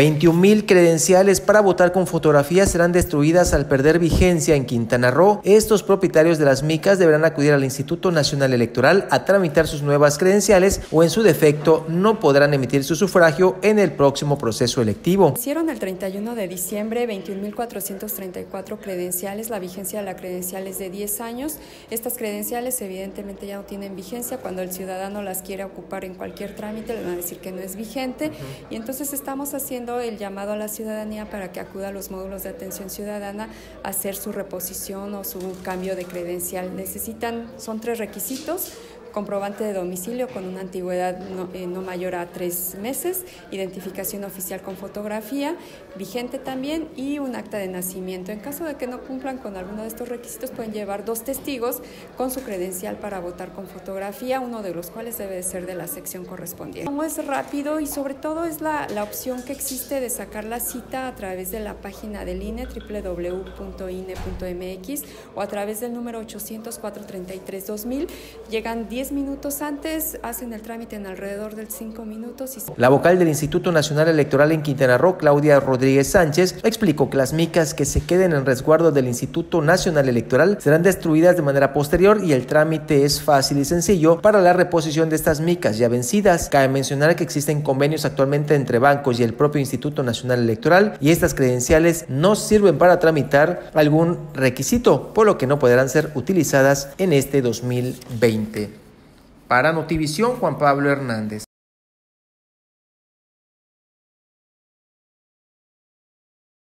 21 mil credenciales para votar con fotografía serán destruidas al perder vigencia en Quintana Roo. Estos propietarios de las micas deberán acudir al Instituto Nacional Electoral a tramitar sus nuevas credenciales o en su defecto no podrán emitir su sufragio en el próximo proceso electivo. Hicieron el 31 de diciembre 21.434 credenciales. La vigencia de la credencial es de 10 años. Estas credenciales evidentemente ya no tienen vigencia. Cuando el ciudadano las quiere ocupar en cualquier trámite le van a decir que no es vigente. Y entonces estamos haciendo el llamado a la ciudadanía para que acuda a los módulos de atención ciudadana a hacer su reposición o su cambio de credencial. Necesitan, son tres requisitos comprobante de domicilio con una antigüedad eh, no, mayor a tres meses, identificación oficial con fotografía, vigente también, y un acta de nacimiento. En caso de que no cumplan con alguno de estos requisitos, pueden llevar dos testigos con su credencial para votar con fotografía, uno de los cuales debe ser de la sección correspondiente. Como es rápido y sobre todo es la, la opción que existe de sacar la cita a través de la página del INE, www.ine.mx, o a través del número 800 433 2000. Llegan 10 10 minutos antes, hacen el trámite en alrededor de 5 minutos. La vocal del Instituto Nacional Electoral en Quintana Roo, Claudia Rodríguez Sánchez, explicó que las micas que se queden en resguardo del Instituto Nacional Electoral serán destruidas de manera posterior y el trámite es fácil y sencillo para la reposición de estas micas ya vencidas. Cabe mencionar que existen convenios actualmente entre bancos y el propio Instituto Nacional Electoral y estas credenciales no sirven para tramitar algún requisito, por lo que no podrán ser utilizadas en este 2020. Para Notivisión, Juan Pablo Hernández.